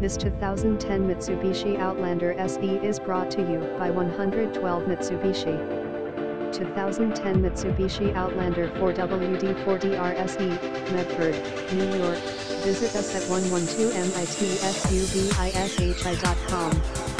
This 2010 Mitsubishi Outlander SE is brought to you by 112 Mitsubishi. 2010 Mitsubishi Outlander 4WD4DR SE, Medford, New York. Visit us at 112MITSUBISHI.com.